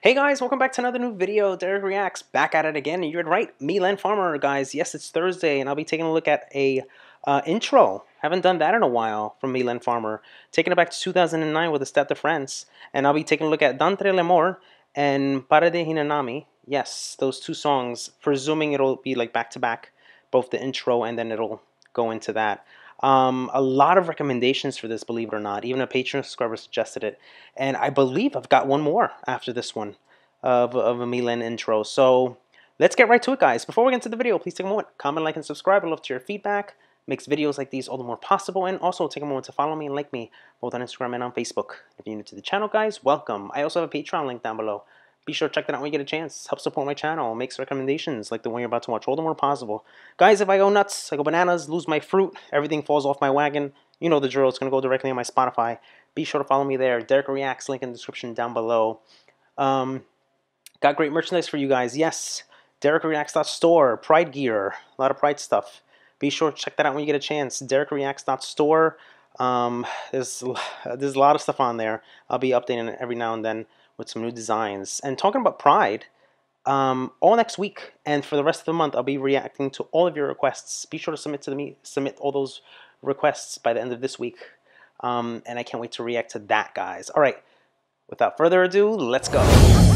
Hey guys, welcome back to another new video. Dereck Reacts, back at it again. And You're right, Mylène Farmer, guys. Yes, it's Thursday, and I'll be taking a look at a uh, intro. Haven't done that in a while from Mylène Farmer. Taking it back to 2009 with the Stade de France, and I'll be taking a look at D'entre les morts and Paradis Inanimé. Yes, those two songs. Presuming it'll be like back to back, both the intro and then it'll go into that. Um, a lot of recommendations for this, believe it or not. Even a Patreon subscriber suggested it. And I believe I've got one more after this one of, of a Mylène intro. So let's get right to it, guys. Before we get into the video, please take a moment, comment, like, and subscribe. I'd love to hear feedback. Makes videos like these all the more possible. And also take a moment to follow me and like me both on Instagram and on Facebook. If you're new to the channel, guys, welcome. I also have a Patreon link down below. Be sure to check that out when you get a chance. Help support my channel. Makes recommendations like the one you're about to watch all the more possible. Guys, if I go nuts, I go bananas, lose my fruit, everything falls off my wagon, you know the drill. It's going to go directly on my Spotify. Be sure to follow me there. Dereck Reacts, link in the description down below. Um, got great merchandise for you guys. Yes, DereckReacts.store, Pride gear, a lot of Pride stuff. Be sure to check that out when you get a chance. DereckReacts.store. Um, there's, there's a lot of stuff on there. I'll be updating it every now and then with some new designs. And talking about Pride, um, all next week and for the rest of the month, I'll be reacting to all of your requests. Be sure to submit to me, submit all those requests by the end of this week. Um, and I can't wait to react to that, guys. All right, without further ado, let's go.